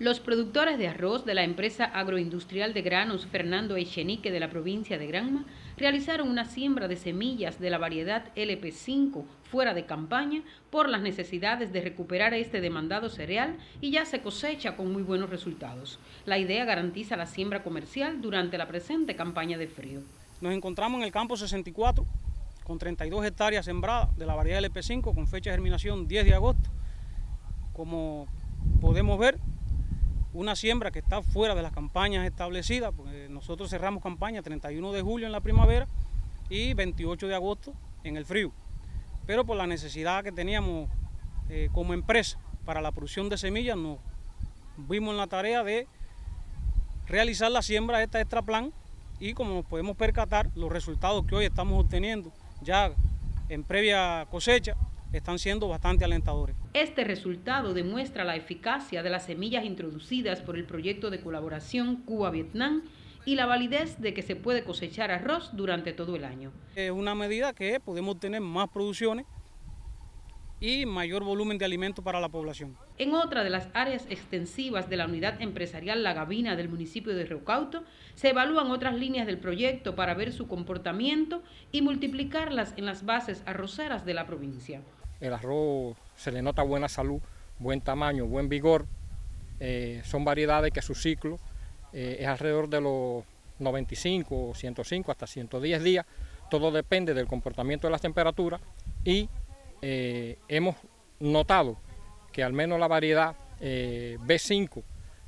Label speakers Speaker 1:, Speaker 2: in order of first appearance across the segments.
Speaker 1: Los productores de arroz de la empresa agroindustrial de granos Fernando Echenique de la provincia de Granma realizaron una siembra de semillas de la variedad LP5 fuera de campaña por las necesidades de recuperar este demandado cereal y ya se cosecha con muy buenos resultados. La idea garantiza la siembra comercial durante la presente campaña de frío.
Speaker 2: Nos encontramos en el campo 64 con 32 hectáreas sembradas de la variedad LP5 con fecha de germinación 10 de agosto. Como podemos ver, una siembra que está fuera de las campañas establecidas, porque nosotros cerramos campaña 31 de julio en la primavera y 28 de agosto en el frío. Pero por la necesidad que teníamos eh, como empresa para la producción de semillas, nos vimos en la tarea de realizar la siembra de esta extra plan y como nos podemos percatar, los resultados que hoy estamos obteniendo ya en previa cosecha están siendo bastante alentadores.
Speaker 1: Este resultado demuestra la eficacia de las semillas introducidas por el proyecto de colaboración Cuba-Vietnam y la validez de que se puede cosechar arroz durante todo el año.
Speaker 2: Es una medida que podemos tener más producciones y mayor volumen de alimentos para la población.
Speaker 1: En otra de las áreas extensivas de la unidad empresarial La Gavina del municipio de Reucauto, se evalúan otras líneas del proyecto para ver su comportamiento y multiplicarlas en las bases arroceras de la provincia.
Speaker 3: El arroz se le nota buena salud, buen tamaño, buen vigor. Eh, son variedades que su ciclo eh, es alrededor de los 95, 105 hasta 110 días. Todo depende del comportamiento de las temperaturas y eh, hemos notado que al menos la variedad eh, B5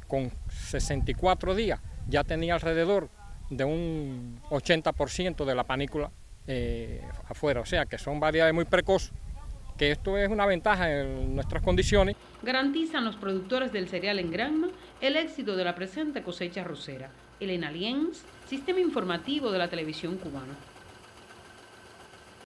Speaker 3: con 64 días ya tenía alrededor de un 80% de la panícula eh, afuera, o sea que son variedades muy precoces, que esto es una ventaja en nuestras condiciones.
Speaker 1: Garantizan los productores del cereal en Granma el éxito de la presente cosecha rosera. Elena Lienz, Sistema Informativo de la Televisión Cubana.